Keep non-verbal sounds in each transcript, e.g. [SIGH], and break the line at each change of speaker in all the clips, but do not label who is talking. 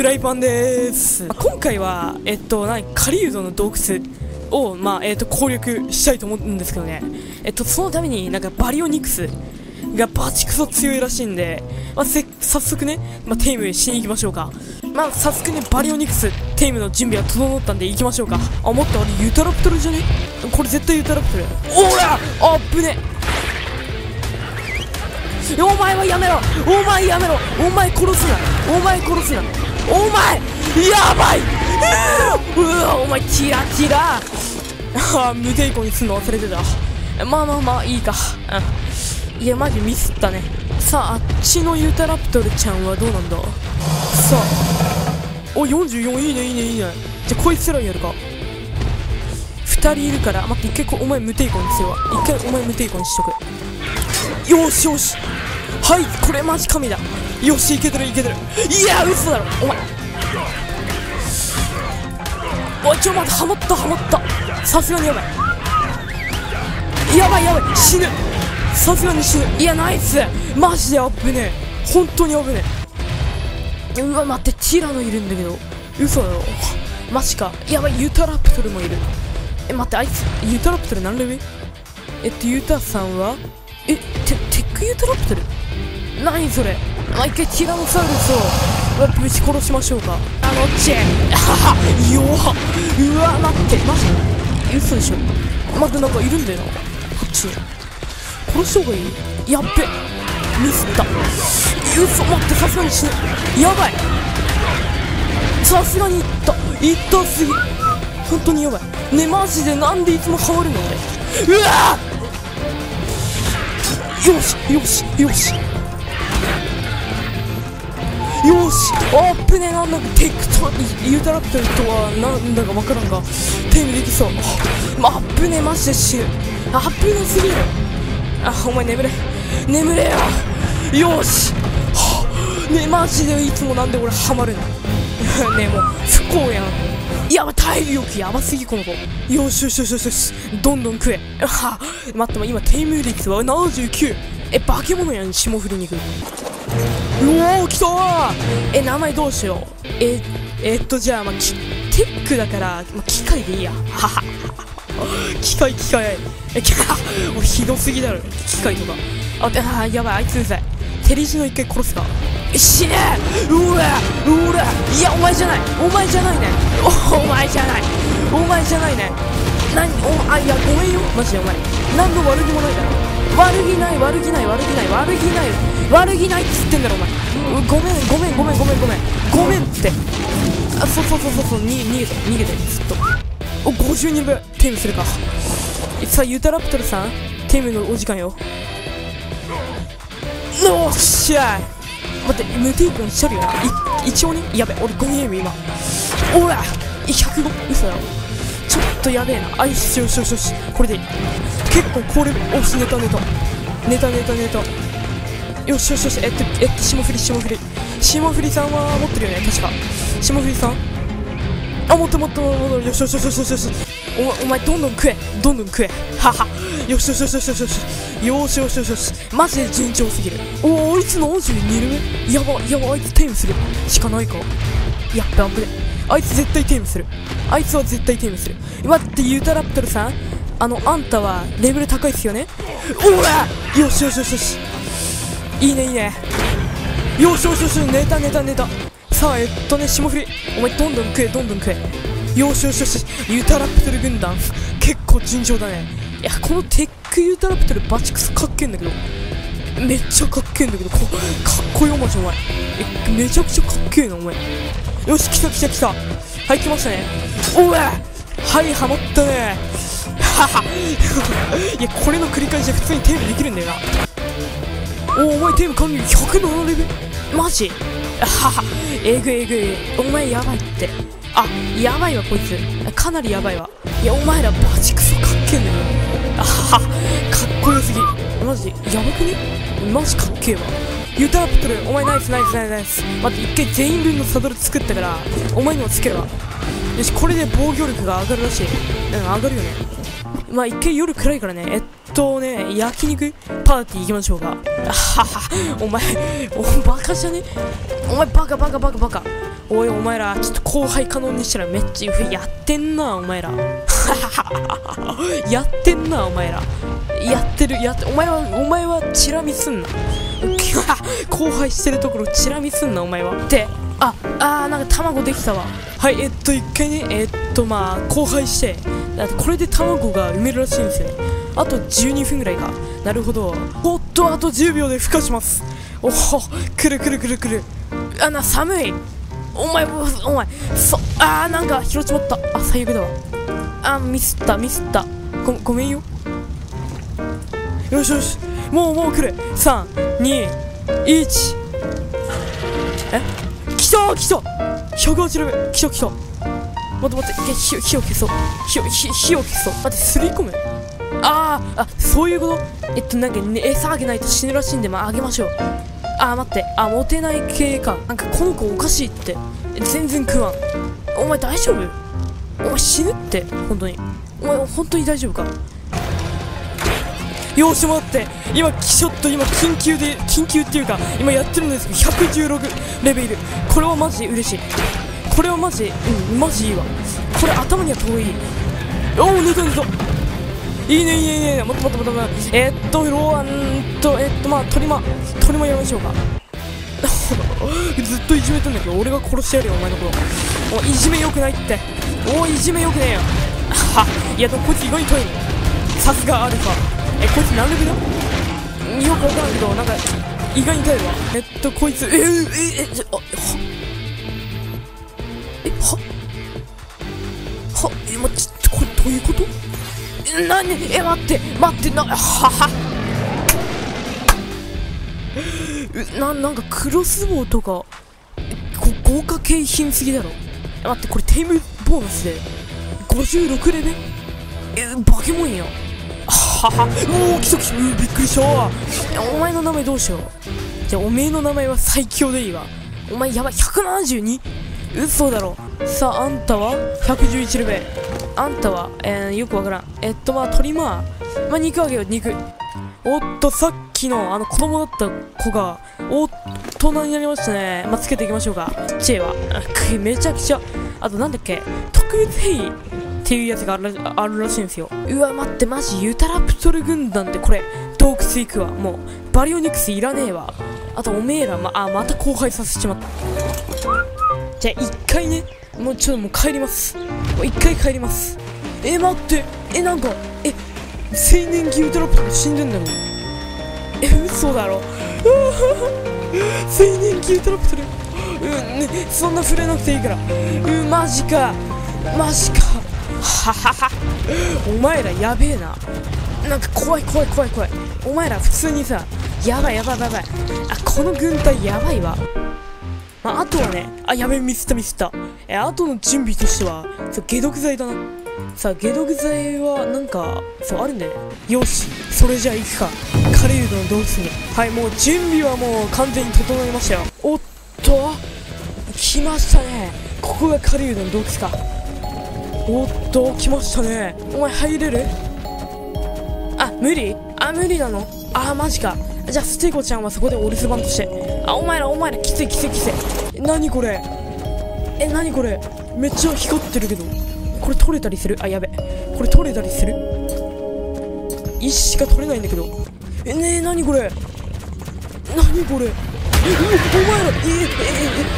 フライパンです。今回はえっと何狩人の洞窟をまあえっと攻略したいと思うんですけどね。えっとそのためになんかバリオニクスがバチクソ強いらしいんで、まあ、せ早速ね、まあ、テイムしに行きましょうか。まあ早速ねバリオニクステイムの準備は整ったんで行きましょうか。あ待ってあれユタラプトルじゃね？これ絶対ユタラプトル。おらあっぶねお前はやめろ。お前やめろ。お前殺すな。お前殺すな。お前やばい。うわお前キラキラ。あ無抵抗にすんの忘れてた。まあまあまあいいか。うんいやマジミスったね。さああっちのユタラプトルちゃんはどうなんだ？さあお44いいねいいねいいね。じゃあこいつらやるか。2人いるから待って一回こお前無抵抗にするわ。一回お前無抵抗にしとく。よしよし。はいこれマジ神だ。よしいけてるいけてる。いや嘘だろ。お前。おいちょ待ってハマったハマった。さすがにやばい。やばいやばい。死ぬ。さすがに死ぬ。いやナイス。マジで危ねえ。本当に危ねえ。うわ待ってティラノいるんだけど。嘘だろ。マジか。やばいユタラプトルもいる。え待ってあいつユタラプトル何レベル？えっとユタさんは？えテテックユタラプトル？何それ？毎回ティラノサウルスをぶち殺しましょうか。あのチェはは [LAUGHS] 弱っ。うわ待ってマジ嘘でしょ。待ってなんかいるんだよ。なこっちに。殺した方がいい？やっべ。ミスった。嘘待ってさすがに死ぬ。やばい。さすがにいった。いったすぎ。本当にやばい。ねマジでなんでいつもハマるの？俺うわよしよしよし。よしあっぶねなんだかテクトユータラプトルとはなんだかわからんがテイムできそう。あっぶねマジで死ぬあっぶねすぎる。あお前眠れ。眠れよよし。ねマジでいつもなんで俺ハマるの。[LAUGHS] ねもう不幸やん。やば体力や。ばすぎこの子。よしよしよしよし。よしどんどん食え。は待って今テイム率は79え化け物やん霜降り肉。うおー来たー。え名前どうしよう。ええっとじゃあまあキテックだから、まあ、機械でいいや。機械機械。えきおひどすぎだろ。機械とか。ああやばい。あいつうざい。テリジの一回殺すか。死ね。うわうわいやお前じゃない。お前じゃないね。おお前じゃない。お前じゃないね。何？おあいやごめんよ。マジでお前。何の悪気もないだろ。悪気ない悪気ない悪気ない悪気ない。悪気ないっつってんだろお前。ごめんごめんごめんごめんごめん。ごめんって。あそうそうそうそうそうに逃げて逃げてずっと。お52分。テイムするか。さあユタラプトルさん。テイムのお時間よ。よっしゃ待って無抵抗にしちゃるよな一応ねやべ俺5ゲーム今。おら105嘘だ。ろちょっとやべえな。あよしよしよしよし。これでいい。結構これおしネタネタ。ネタネタネタ。よしよしよしえっとえっと霜降り霜降り。霜降りさんは持ってるよね確か。霜降りさん？あ持って持って持って持ってよしよしよしよしよし。おお前どんどん食え。どんどん食え。はは。よしよしよしよしよし。よしよしよしよし。よしマジで順調すぎる。おおあいつ72レベルやばやばあいつテイムする。しかないか。やっべあぶねあいつ絶対テイムする。あいつは絶対テイムする。待ってユータラプトルさん。あのあんたはレベル高いっすよね。おら！よしよしよしよし。いいねいいね。よしよしよしネタネタネタさあえっとね霜降り。お前どんどん食えどんどん食え。よしよしよし。ユタラプトル軍団。結構順調だね。いやこのテックユタラプトルバチクソかっけえんだけど。めっちゃかっけえんだけど。こかっこよマジお前。えめちゃくちゃかっけえなお前。よし来た来た来た。はい来ましたね。おらはいハマったね。は [LAUGHS] はいやこれの繰り返しで普通にテームできるんだよな。おお前テーム完了107レベルマジ？は [LAUGHS] はえぐえぐい。お前やばいって。あやばいわこいつ。かなりやばいわ。いやお前らバチクソかっけえん。だよあははかっこよすぎ。マジ？やばくね？マジかっけえわ。ユータラプトルお前ナイスナイスナイスナイス。待って一回全員分のサドル作ったからお前にもつけるわ。よしこれで防御力が上がるらしい。うん上がるよね。まあ一回夜暗いからね。えっとね焼肉パーティー行きましょうか。あははお前おバカじゃね？お前バカバカバカバカ。おいお前らちょっと後輩可能にしたらめっちゃやってんなお前ら。[LAUGHS] やってんなお前ら。やってるやってお前はお前はチラ見すんな。[LAUGHS] 後輩してるところチラ見すんなお前は。ってああーなんか卵できたわ。はいえっと一回ねえっとまあ交配してだってこれで卵が産めるらしいんですよ。ねあと12分ぐらいか。なるほど。おっとあと10秒で孵化します。おおくるくるくるくる。あな寒い。お前お前そあーなんか拾っちまった。あ最悪だわ。あミスったミスった。ごごめんよ。よしよし。もうもう来る。321え？来た来た。108レベル来た来た。待って待って火を火を消そう。火を火を消そう。待ってすり込む。あーあそういうこと？えっとなんか、ね、餌あげないと死ぬらしいんでまああげましょう。あー待って。あモテない系か。なんかこの子おかしいって。全然食わん。お前大丈夫？お前死ぬって？本当に。お前本当に大丈夫か？よし待って。今ちょっと今緊急で緊急っていうか今やってるんですけど116レベル。これはマジで嬉しい。これはマジうんマジいいわ。これ頭には遠い。おお寝た寝た。いいねいいねいいね。待って待って待って待ってえー、っとローアンとえー、っとまあ鳥間。鳥間やりましょうか。[LAUGHS] ずっといじめてんだけど俺が殺してやるよお前のこと。おいじめよくないって。おいじめよくねえよ。はいやでもこいつ意外に遠いさすがアルファ。えこいつ何レベル？よくわからんけどなんか意外に耐えるわ。えっとこいつえええええあえははえまちっこれどういうこと？えなにえ待って待ってなはは。[LAUGHS] ななんかクロスボウとかこ豪華景品すぎだろ。待ってこれテームボーナスで。56レベルえバケモンやはは。おお来た来た。うびっくりした。お前の名前どうしよう。じゃあおめえの名前は最強でいいわ。お前やばい。172? 嘘だろ。さああんたは？111レベルあんたは、えー、よくわからん。えっとまあ鳥まあまあ肉あげよう。肉。おっとさっきのあの子供だった子が大人になりましたね。まあつけていきましょうか。チェは。めちゃくちゃ。あとなんだっけ？特別兵っていうやつがあるらしいんですよ。うわ待ってマジ？ユタラプトル軍団ってこれ。洞窟行くわもうバリオニクスいらねえわ。あとおめえらまあまた荒廃させちまった。じゃあ一回ねもうちょっともう帰ります。もう一回帰ります。え待って。えなんかえ青年期ユタラプ死んでんだもんえ嘘だろ。青年期ユタラプトルうん。ねそんな触れなくていいから。うんマジか。マジか。ははは。お前らやべえな。なんか怖い怖い怖い怖い。お前ら普通にさやばいやばいやばい。あこの軍隊やばいわ。まあ、あとはねあやべえミスったミスった。えあとの準備としてはそう解毒剤だな。さあ解毒剤はなんかそうあるんだよね。よしそれじゃあ行くか。カレーうどんの洞窟に。はいもう準備はもう完全に整いましたよ。おっと来ましたね。ここがカレーうどんの洞窟か。おっと来ましたね。お前入れる？あ無理？あ無理なの？あマジか。じゃあステゴちゃんはそこでお留守番として。あお前らお前らきついきついきつい何これ？え何これ？めっちゃ光ってるけど。これ取れたりする？あやべ。これ取れたりする？石しか取れないんだけど。えねえ何これ？何これ？えお前ら。えええええ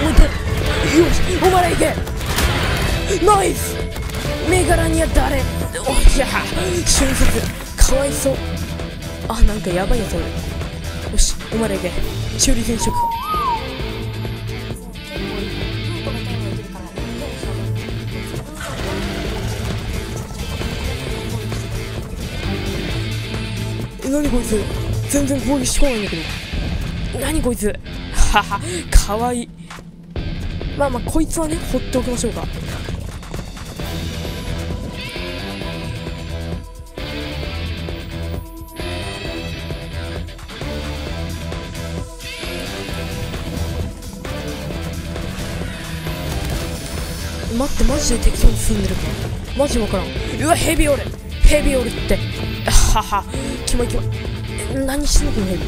お前だ。よしお前ら行け。ナイス。メガラニア誰？おいや瞬殺。かわいそう。あなんかやばいやつおる。よしお前ら行け。中離戦職。何こいつ。全然攻撃してこないんだけど。何こいつ。はは。かわい。いまあまあこいつはね放っておきましょうか。待ってマジで適当に進んでる。マジわからん。うわヘビおる。ヘビおるって。はは。キモいキモい。何してんのこのヘビ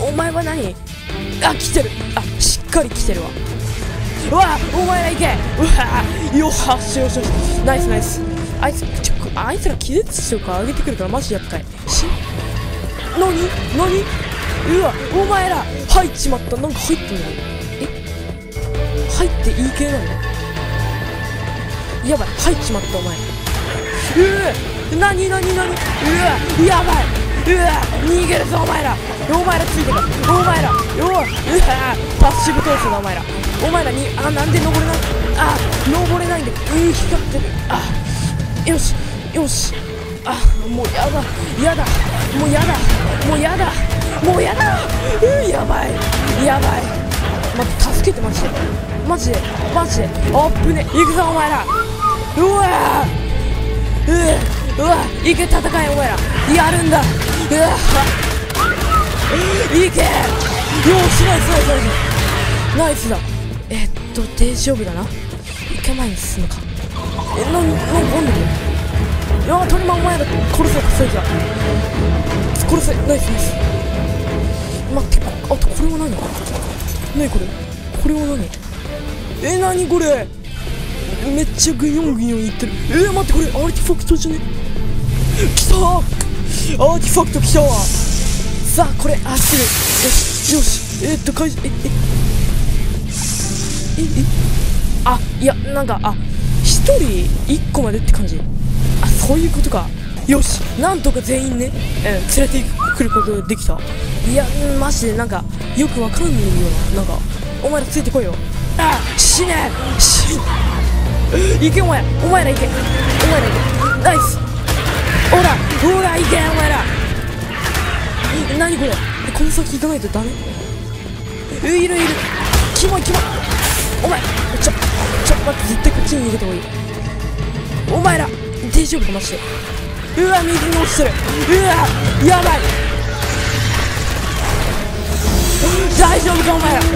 お前は何？あ来てる。あしっかり来てるわ。うわお前ら行け。うわよっしよしよしナイスナイス。あいつちょあいつら気絶とか上げてくるからマジ厄介。し何？何？うわお前ら入っちまった。なんか入ってんの？え？入っていい系なの？やばい入っちまったお前。うわ何何何？うわやばい。うわ逃げるぞお前ら。お前らついてるお前ら。うわうわパッシブトースだお前ら。お前らにあなんで登れない？あ登れないんでうん光ってる。あよしよし。あもうやだ。やだ。もうやだ。もうやだ。もうやだ。うんやばい。やばい。待って助けてマジで。マジで。マジで。あっぶね行くぞお前ら。うわうわうわ行け戦えお前ら。やるんだ。うわ行け。よしナイスナイスナイスナイスだ。えっと大丈夫だな。一回前に進むか。えななんなんでいや鳥間お前ら殺せ殺せじゃ殺せナイスナイス。待ってあとこれは何？何これ？これは何？え何これ？めっちゃグニョングニョンいってる。えー、待ってこれアーティファクトじゃね？来たアーティファクト来たわさあこれあすぐよしよし。えー、っと解除ええ。ええ。あいやなんかあ一人一個までって感じ。あそういうことか。よしなんとか全員ね、えー、連れてくることができた。いやマジでなんかよくわかんないようななんかお前らついてこいよ。あ死ね。死ね。行けお前。お前ら行け。お前ら行け。ナイス。ほらほら行けお前ら。何これ？この先行かないとダメ？えいるいる。キモいキモい。お前ちょちょ待って絶対こっちに逃げた方がいい。お前ら大丈夫かマジでうわ水に落ちてる。うわやばい。大丈夫かお前ら。うわ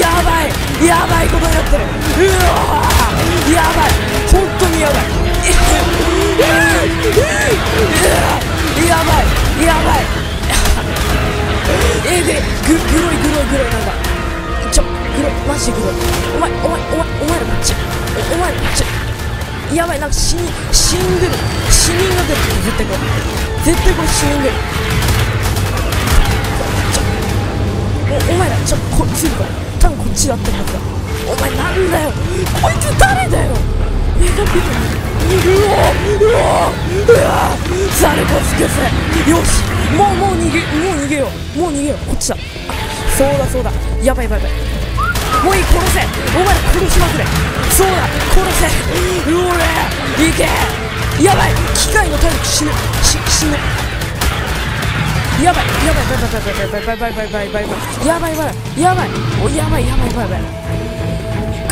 やばい。やばいことになってる。うわやばい。本当にやばい。やばい。やばい。えぐいぐグロいグロいグロい。なんかちょグロい。マジでグロい。お前お前お前お前らこっちおお前らこっちやばい。なんか死に死んでる。死人が出てる。絶対これ。絶対これ死人出る。おお前らちょこっちいるから多分こっちだったはずだお前なんだよ。こいつ誰だよ。目が出てるうわうわうわザルコつけせよしもう。もう逃げもう。逃げようもう逃げようこっちだそうだそうだやばい。やばい。やばい。もうい。い。殺せお前ら殺しまくれそうだ殺せうおれ行けやばい。機械の体力死ぬし死ぬやばい。やばい。バイバイバイバイバイバイバイバイバイやばい。やばい。やばい。おやばい。やばい。やばい。やばい。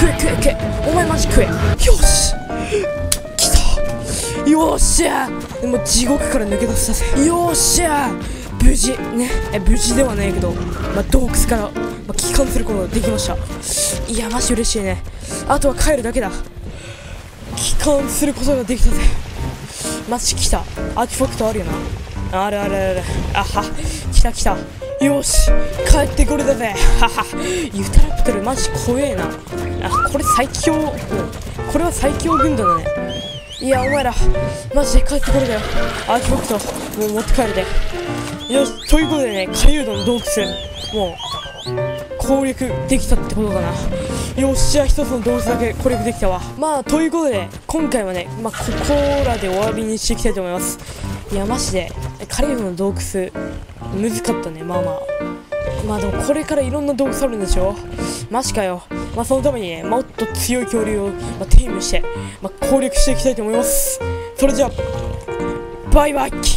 食え食え食えお前マジ食えよし来た。よっしゃ。でも地獄から抜け出したぜよっしゃ。無事。ね。え無事ではないけど、まあ、洞窟から、まあ、帰還することができました。いやマジ嬉しいね。あとは帰るだけだ。帰還することができたぜ。マジ来た。アーティファクトあるよな。あるあるある。あは。来た来た。よし。帰ってこれだぜ。はは。ユタラプトルマジ怖えな。あこれ最強。うんこれは最強軍団だね。いやお前らマジで帰ってこれだよ。アーティファクトもう持って帰るで。よしということでね海遊道の洞窟。もう攻略できたってことかな。よっしゃ一つの洞窟だけ攻略できたわ。まあということで今回はねまあここらで終わりにしていきたいと思います。いやマジでカリブの洞窟難かったねまあまあ。まあでもこれからいろんな洞窟あるんでしょ。マジかよ。まあそのためにねもっと強い恐竜を、まあ、テイムして、まあ、攻略していきたいと思います。それじゃあバイバイ。